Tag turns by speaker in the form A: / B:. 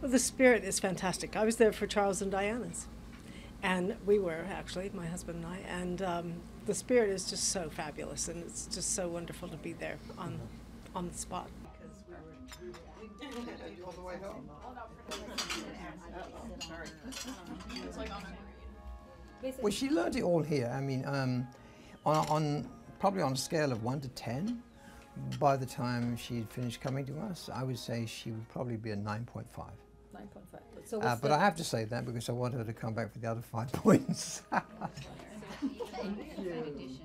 A: Well, the spirit is fantastic. I was there for Charles and Diana's, and we were actually my husband and I, and um, the spirit is just so fabulous, and it's just so wonderful to be there on on the spot.
B: Well, she learned it all here. I mean, um, on, on probably on a scale of one to ten, by the time she'd finished coming to us, I would say she would probably be a nine
C: 9.5. So
B: uh, but I have to say that because I want her to come back for the other five points.
D: Thank you.